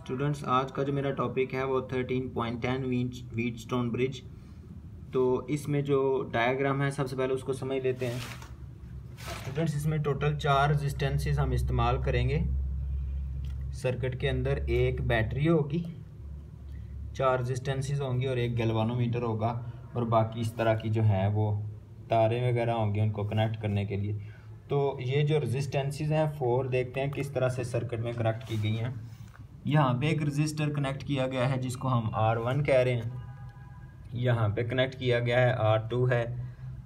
Students आज का जो मेरा टॉपिक है वो thirteen point ten Wheatstone bridge तो इसमें जो डायग्राम है, सबसे पहले उसको समझ लेते हैं। स्टूडेंट्स इसमें टोटल चार रजिस्टेंसेस हम इस्तेमाल करेंगे। सर्किट के अंदर एक बैटरी होगी, चार रजिस्टेंसेस होंगी और एक गैल्वानोमीटर होगा और बाकी इस तरह की जो है वो तारे वगैरह होंगे उनको कनेक्ट करने के लिए। तो ये जो रजिस्टेंसेस हैं फोर देखते हैं किस तरह से सर्किट में कनेक्ट की गई हैं। यहाँ पे एक रजिस्टर कनेक्ट किया गया है, जिसको हम आर वन कह रहे हैं। यहाँ पे कनेक्ट किया गया है आर टू है।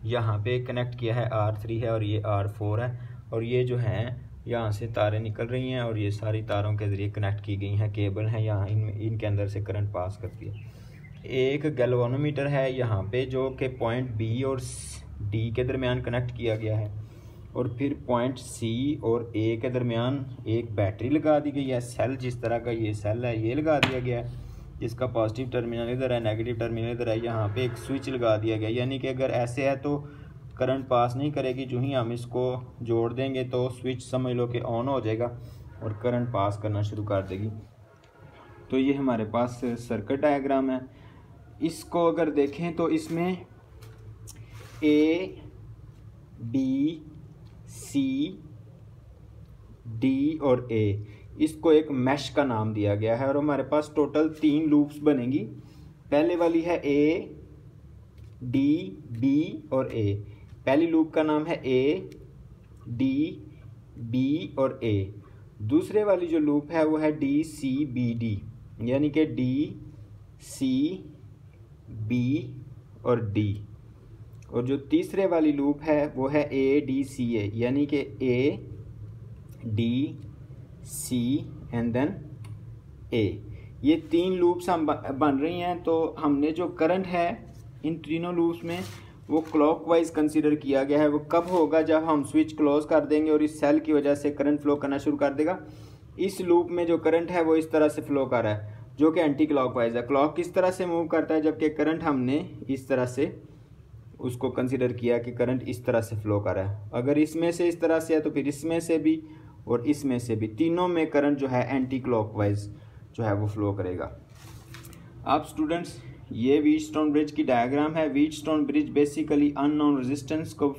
यहाँ पे कनेक्ट किया है आर थ्री है और ये आर फोर है। और ये जो है, यहाँ से तारें निकल रही हैं और ये सारी तारों के ज़रिए कनेक्ट की गई हैं। केबल हैं, यहाँ इन, इनके अंदर से करंट पास करती है। एक गैल्वानोमीटर है, यहाँ पे जो कि पॉइंट बी और डी के दरमियान कनेक्ट किया गया है। और फिर पॉइंट सी और ए के दरमियान एक बैटरी लगा दी गई है। सेल जिस तरह का ये सेल है, ये लगा दिया गया है। जिसका पॉजिटिव टर्मिनल इधर है नेगेटिव टर्मिनल इधर है, यहाँ पे एक स्विच लगा दिया गया यानी कि अगर ऐसे है तो करंट पास नहीं करेगी, जो ही हम इसको जोड़ देंगे तो स्विच समझ लो कि ऑन हो जाएगा और करंट पास करना शुरू कर देगी। तो ये हमारे पास सर्किट डायग्राम है। इसको अगर देखें तो इसमें ए बी सी डी और ए इसको एक मैश का नाम दिया गया है और हमारे पास टोटल तीन लूप्स बनेंगी। पहले वाली है ए डी बी और ए पहली लूप का नाम है ए डी बी और ए दूसरे वाली जो लूप है वो है डी सी बी डी यानी कि डी सी बी और डी और जो तीसरे वाली लूप है, वो है ए डी सी ए यानी कि A D C and then A ये तीन लूप्स हम बन रही हैं तो हमने जो करंट है, इन तीनों लूप्स में, वो क्लॉकवाइज कंसीडर किया गया है। वो कब होगा, जब हम स्विच क्लोज कर देंगे और इस सेल की वजह से करंट फ्लो करना शुरू कर देगा। इस लूप में जो करंट है, वो इस तरह से फ्लो कर रहा है, जो कि एंटी क्लॉकवाइज है। क्लॉक किस तरह से मूव करता है, जबकि करंट हमने इस तरह से उसको कंसिडर किया कि करंट इस तरह से फ्लो कर रहा है। अगर इसमें से इस तरह से है तो फिर इसमें से भी और इसमें से भी। तीनों में करंट जो है एंटी क्लॉकवाइज जो है, वो फ्लो करेगा। अब स्टूडेंट्स ये वीट स्टोन ब्रिज की डायग्राम है। Wheatstone bridge basically unknown resistance को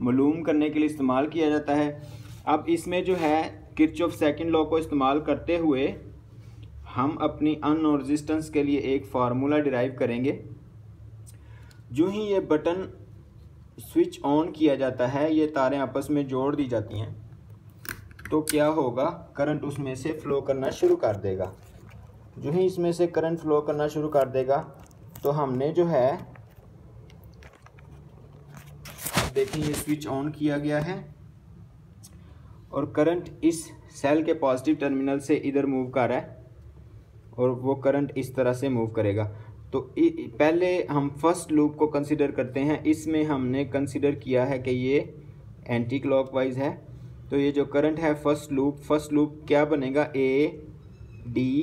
मालूम करने के लिए इस्तेमाल किया जाता है। अब इसमें जो है किर्च ऑफ़ सेकेंड लॉ को इस्तेमाल करते हुए हम अपनी अननोन रेजिस्टेंस के लिए एक फार्मूला डिराइव करेंगे। जो ही ये बटन स्विच ऑन किया जाता है, ये तारें आपस में जोड़ दी जाती हैं तो क्या होगा? करंट उसमें से फ्लो करना शुरू कर देगा। जो ही इसमें से करंट फ्लो करना शुरू कर देगा तो हमने जो है देखिए ये स्विच ऑन किया गया है, और करंट इस सेल के पॉजिटिव टर्मिनल से इधर मूव कर रहा है, और वो करंट इस तरह से मूव करेगा। तो पहले हम फ़र्स्ट लूप को कंसिडर करते हैं। इसमें हमने कंसिडर किया है कि ये एंटी क्लॉकवाइज है। तो ये जो करंट है फ़र्स्ट लूप फ़र्स्ट लूप क्या बनेगा? ए डी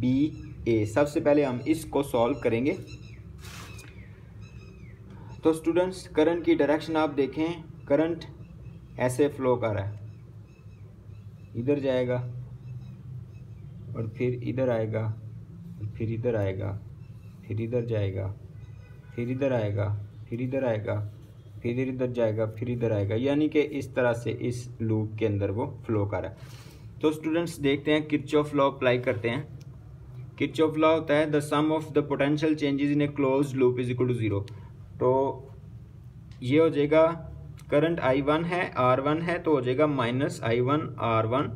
बी ए सबसे पहले हम इसको सॉल्व करेंगे। तो स्टूडेंट्स करंट की डायरेक्शन आप देखें। करंट ऐसे फ्लो कर रहा है। इधर जाएगा और फिर इधर आएगा और फिर इधर आएगा। फिर इधर जाएगा, फिर इधर आएगा, फिर इधर आएगा, फिर इधर जाएगा, फिर इधर आएगा। यानी कि इस तरह से इस लूप के अंदर वो फ्लो कर रहा है। तो स्टूडेंट्स देखते हैं किच ऑफ़ लॉ अप्लाई करते हैं। किच ऑफ़ लॉ होता है the sum of the potential changes in a close loop is equal to zero तो ये हो जाएगा करंट आई वन है आर वन है तो हो जाएगा minus I one R one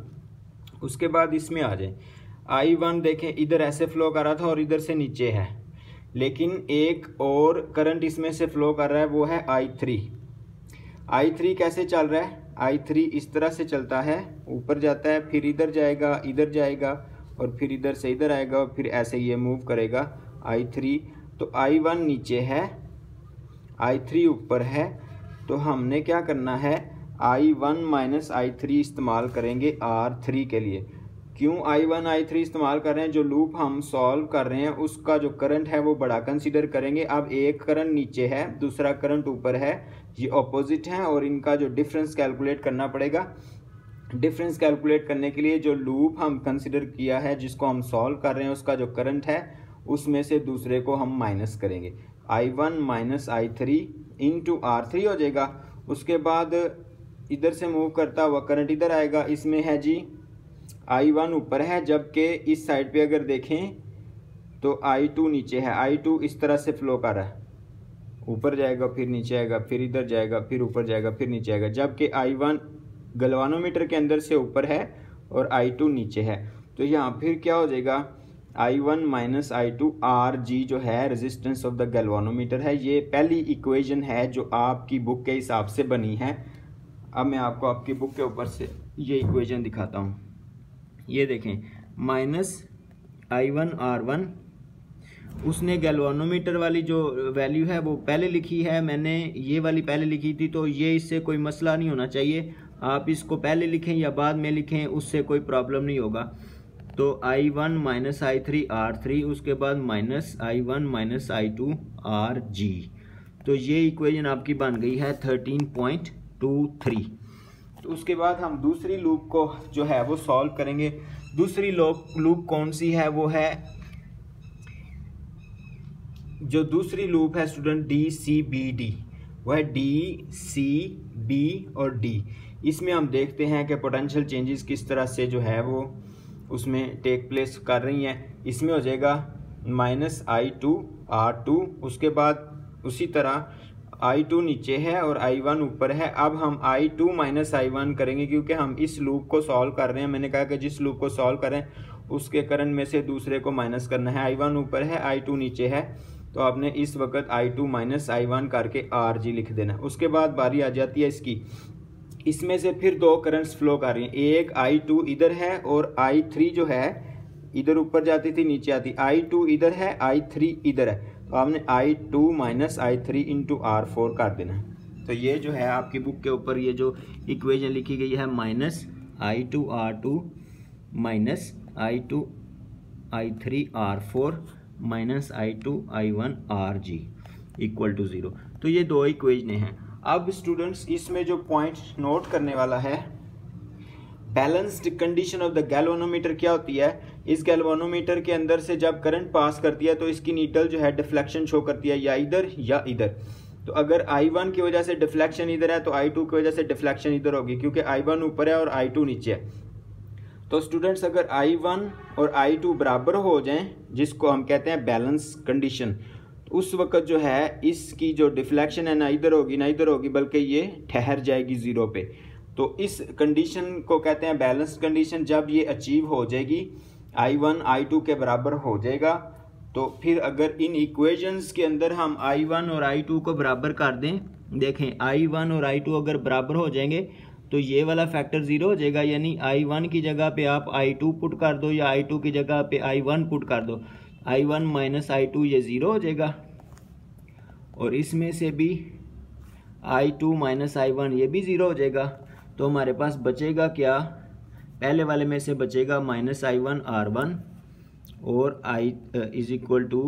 उसके बाद इसमें आ जाए। आई वन देखें, इधर ऐसे फ्लो कर रहा था और इधर से नीचे है। लेकिन एक और करंट इसमें से फ्लो कर रहा है, वो है आई थ्री आई थ्री कैसे चल रहा है? आई थ्री इस तरह से चलता है, ऊपर जाता है, फिर इधर जाएगा इधर जाएगा, और फिर इधर से इधर आएगा, और फिर ऐसे ये मूव करेगा। आई थ्री तो आई वन नीचे है आई थ्री ऊपर है तो हमने क्या करना है? I one minus I three इस्तेमाल करेंगे आर थ्री के लिए। क्यों आई वन आई थ्री इस्तेमाल कर रहे हैं? जो लूप हम सॉल्व कर रहे हैं, उसका जो करंट है, वो बड़ा कंसीडर करेंगे। अब एक करंट नीचे है, दूसरा करंट ऊपर है, ये ऑपोजिट है, और इनका जो डिफरेंस कैलकुलेट करना पड़ेगा। डिफरेंस कैलकुलेट करने के लिए जो लूप हम कंसिडर किया है, जिसको हम सॉल्व कर रहे हैं, उसका जो करंट है, उसमें से दूसरे को हम माइनस करेंगे। I one minus I three into R three हो जाएगा। उसके बाद इधर से मूव करता हुआ करंट इधर आएगा। इसमें है जी आई वन ऊपर है, जबकि इस साइड पे अगर देखें तो आई टू नीचे है। आई टू इस तरह से फ्लो कर रहा है। ऊपर जाएगा, फिर नीचे आएगा, फिर इधर जाएगा, फिर ऊपर जाएगा, फिर नीचे आएगा, जबकि आई वन गलवानोमीटर के अंदर से ऊपर है और आई टू नीचे है। तो यहाँ फिर क्या हो जाएगा? I one minus I two R G जो है रेजिस्टेंस ऑफ़ द गलवानोमीटर है। ये पहली इक्वेशन है जो आपकी बुक के हिसाब से बनी है। अब मैं आपको आपकी बुक के ऊपर से ये इक्वेशन दिखाता हूँ। ये देखें minus I one R one उसने गैल्वानोमीटर वाली जो वैल्यू है, वो पहले लिखी है, मैंने ये वाली पहले लिखी थी तो ये इससे कोई मसला नहीं होना चाहिए। आप इसको पहले लिखें या बाद में लिखें, उससे कोई प्रॉब्लम नहीं होगा। तो I one minus I three R three उसके बाद minus I one minus I two R G तो ये इक्वेशन आपकी बन गई है थर्टीन पॉइंट टू थ्री तो उसके बाद हम दूसरी लूप को जो है वो सॉल्व करेंगे। दूसरी लूप कौन सी है? वो है जो दूसरी लूप है student D C B D वो है डी सी बी और डी इसमें हम देखते हैं कि पोटेंशियल चेंजेस किस तरह से जो है वो उसमें टेक प्लेस कर रही हैं। इसमें हो जाएगा minus I two R two उसके बाद उसी तरह आई टू नीचे है और आई वन ऊपर है। अब हम I two minus I one करेंगे क्योंकि हम इस लूप को सॉल्व कर रहे हैं। मैंने कहा कि जिस लूप को सॉल्व करें, उसके करंट में से दूसरे को माइनस करना है। आई वन ऊपर है आई टू नीचे है। तो आपने इस वक्त I two minus I one करके आर जी लिख देना उसके बाद बारी आ जाती है इसकी। इसमें से फिर दो करंट्स फ्लो कर रही हैं। एक आई टू इधर है और आई थ्री जो है, इधर ऊपर जाती थी, नीचे आती। आई टू इधर है आई थ्री इधर है। तो आपने I two minus I three into R four कर देना तो ये जो है आपकी बुक के ऊपर ये जो इक्वेशन लिखी गई है minus I two R two minus I two I three R four minus I two I one R G equal to zero तो ये दो इक्वेजने हैं। अब स्टूडेंट्स इसमें जो पॉइंट नोट करने वाला है balanced condition of the galvanometer क्या होती है? इस गैल्वानोमीटर के अंदर से जब करंट पास करती है तो इसकी नीडल जो है डिफ्लेक्शन शो करती है, या इधर या इधर। तो अगर I1 की वजह से डिफ्लेक्शन इधर है तो I2 की वजह से डिफ्लेक्शन इधर होगी, क्योंकि I1 ऊपर है और I2 नीचे है। तो स्टूडेंट्स अगर I1 और I2 बराबर हो जाएँ, जिसको हम कहते हैं बैलेंस कंडीशन उस वक्त जो है, इसकी जो डिफ्लेक्शन है, ना इधर होगी, ना इधर होगी, बल्कि ये ठहर जाएगी ज़ीरो पे। तो इस कंडीशन को कहते हैं बैलेंस कंडीशन जब ये अचीव हो जाएगी आई वन आई टू के बराबर हो जाएगा। तो फिर अगर इन इक्वेशंस के अंदर हम आई वन और आई टू को बराबर कर दें, देखें आई वन और आई टू अगर बराबर हो जाएँगे तो ये वाला फैक्टर ज़ीरो हो जाएगा। यानी आई वन की जगह पे आप आई टू पुट कर दो या आई टू की जगह पे आई वन पुट कर दो। I one minus I two ये ज़ीरो हो जाएगा। और इसमें से भी I two minus I one ये भी ज़ीरो हो जाएगा। तो हमारे पास बचेगा क्या? पहले वाले में से बचेगा minus I one, R one और I is equal to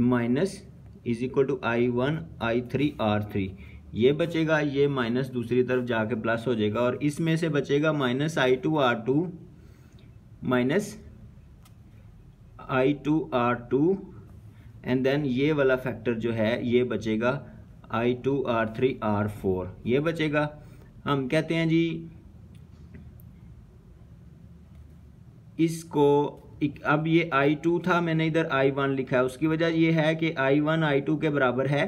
minus is equal to I one, I three, R three. ये बचेगा, ये माइनस दूसरी तरफ़ जाके प्लस हो जाएगा और इसमें से बचेगा minus I two, R two, minus I two, R two and then ये वाला फैक्टर जो है, ये बचेगा I two, R three, R four. ये बचेगा। हम कहते हैं जी इसको अब ये आई टू था, मैंने इधर आई वन लिखा है। उसकी वजह ये है कि आई वन आई टू के बराबर है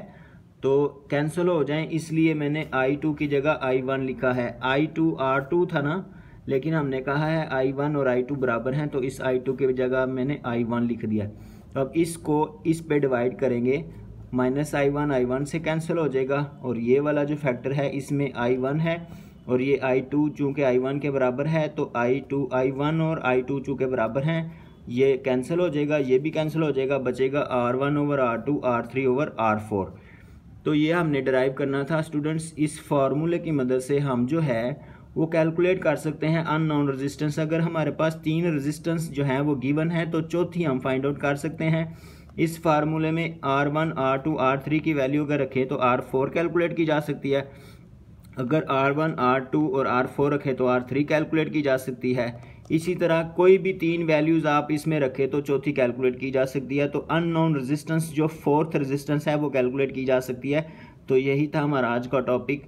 तो कैंसिल हो जाए, इसलिए मैंने आई टू की जगह आई वन लिखा है। आई टू आर टू था ना, लेकिन हमने कहा है आई वन और आई टू बराबर हैं तो इस आई टू की जगह मैंने आई वन लिख दिया। अब इसको इस पे डिवाइड करेंगे minus I one I one से कैंसिल हो जाएगा, और ये वाला जो फैक्टर है, इसमें आई वन है। और ये आई टू चूँकि आई वन के बराबर है तो आई टू आई वन और आई टू चूँकि बराबर हैं, ये कैंसिल हो जाएगा, ये भी कैंसिल हो जाएगा, बचेगा R one over R two R three over R four तो ये हमने ड्राइव करना था। स्टूडेंट्स इस फार्मूले की मदद से हम जो है, वो कैलकुलेट कर सकते हैं अन नॉन रजिस्टेंस अगर हमारे पास तीन रजिस्टेंस जो हैं, वो गिवन है तो चौथी हम फाइंड आउट कर सकते हैं। इस फार्मूले में R one R two R three की वैल्यू अगर रखें तो आर फोर कैलकुलेट की जा सकती है। अगर आर वन आर टू और आर फोर रखें तो आर थ्री कैलकुलेट की जा सकती है। इसी तरह कोई भी तीन वैल्यूज़ आप इसमें रखें तो चौथी कैलकुलेट की जा सकती है। तो अननोन रेजिस्टेंस जो फोर्थ रेजिस्टेंस है, वो कैलकुलेट की जा सकती है। तो यही था हमारा आज का टॉपिक